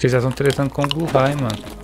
Porque já estão tretando com o Gluhai, mano.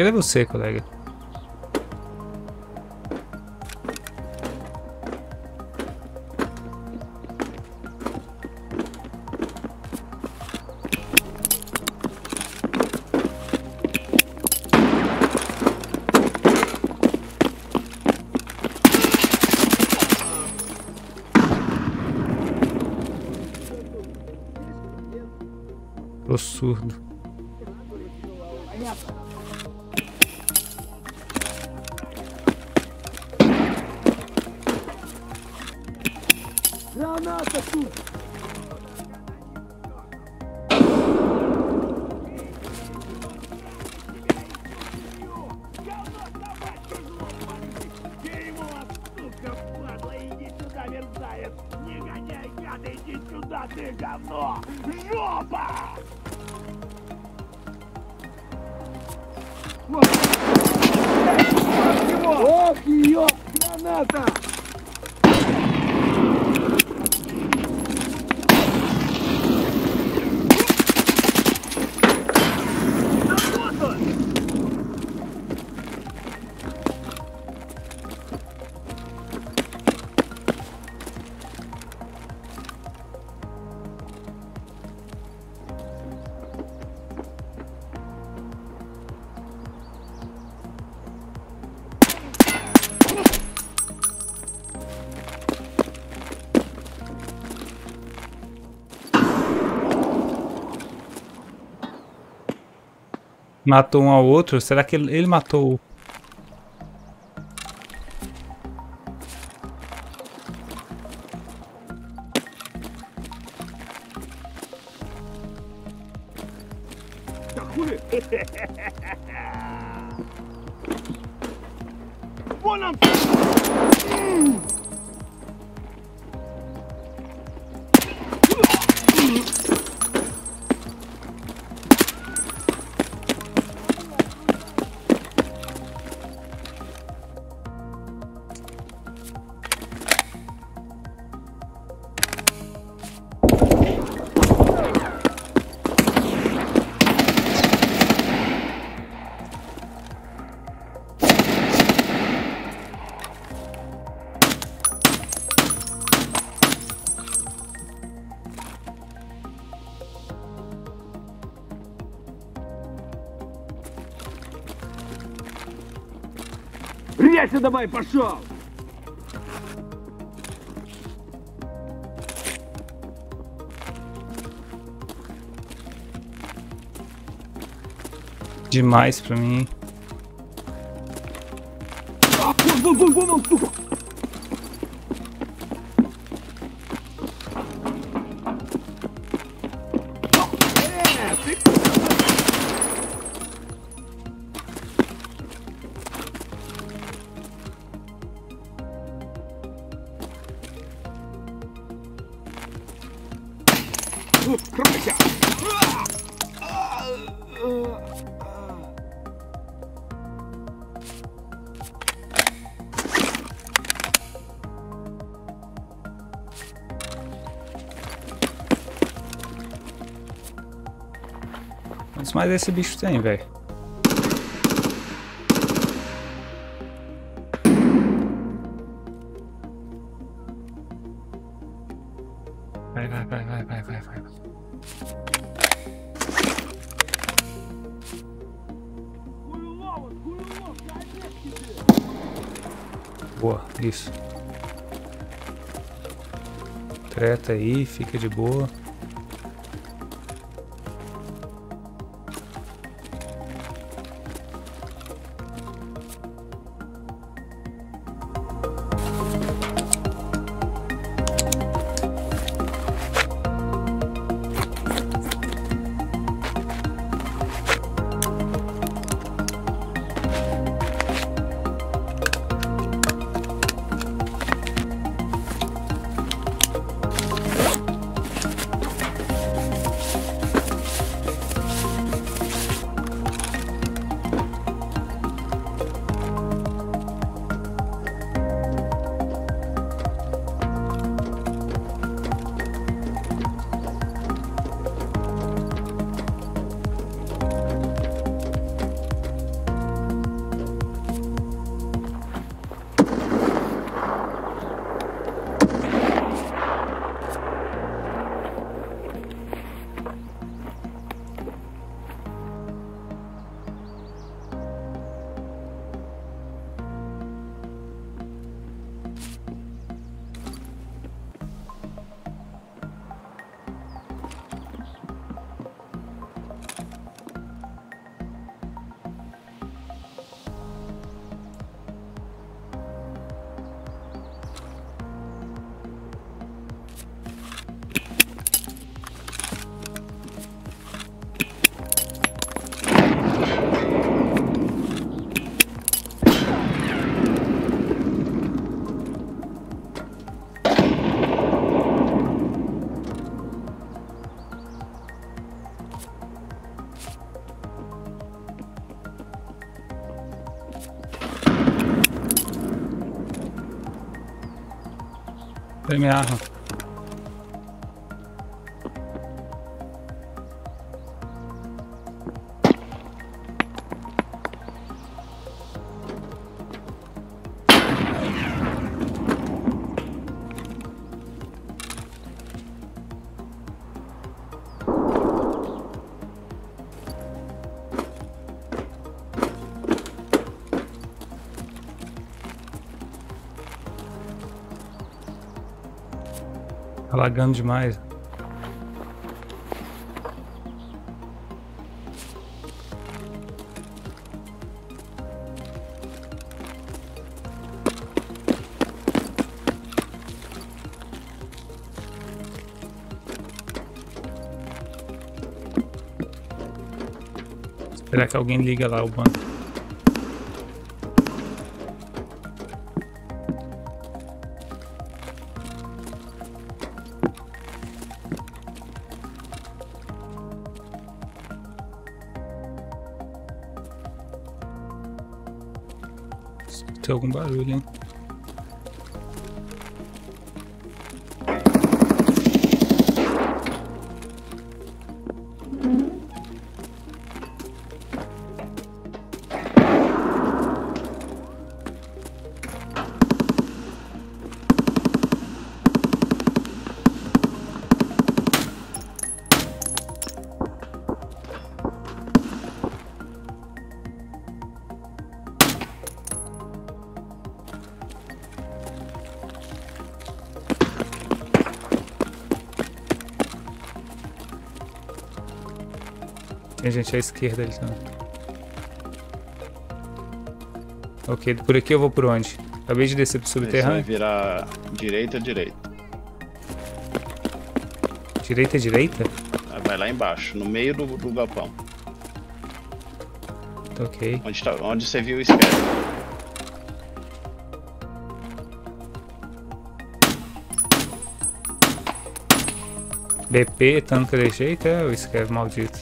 Cadê você, colega? Tô surdo. Остался тут. Ох, ее граната! matou um ao outro, será que ele, matou Резься давай, пошел! Demais pra mim. quantos mais esse bicho tem, velho? Vai, vai, vai, vai, vai, vai, vai. Boa, isso. Treta aí, fica de boa. Cadê Tá lagando demais. Esperar que alguém liga lá o banco. Tem algum barulho, hein? Tem gente à esquerda ali também. Ok, por aqui eu vou por onde? Acabei de descer pro Você vai subterrâneo. virar direita, direita. Direita, direita? Aí Vai lá embaixo, no meio do, do galpão. Ok. Onde, tá, onde você viu o esquerdo. BP, tanto de jeito, é o escreve maldito.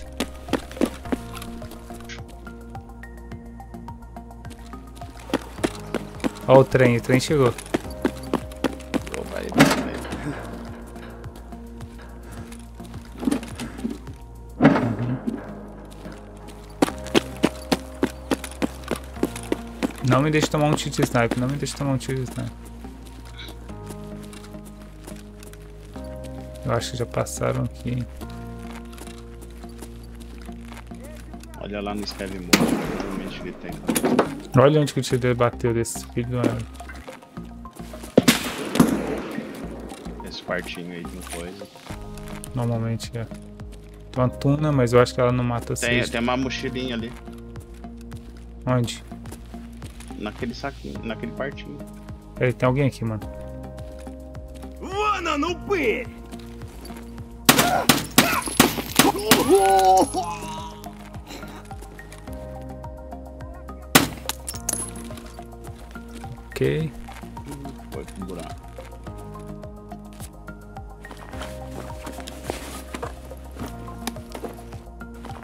Ó o trem, o trem chegou. Não me deixe tomar um tiro de sniper, não me deixe tomar um tiro de sniper. Eu acho que já passaram aqui. Olha lá no morto, provavelmente ele tem. Olha onde que o tiro bateu desse filho do ano. Esse quartinho aí de coisa. Normalmente é. Tem uma tuna, mas eu acho que ela não mata assim. Tem, tem uma mochilinha ali. Onde? Naquele saquinho, naquele quartinho. Peraí, tem alguém aqui, mano. Ana, não pere! Ok. Foi pro buraco.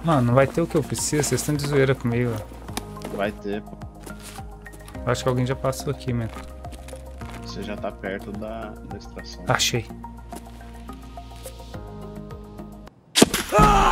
Mano, não vai ter o que eu preciso, vocês estão de zoeira comigo. Vai ter, pô. Eu acho que alguém já passou aqui, mano. Você já tá perto da, da extração. Achei. Ah!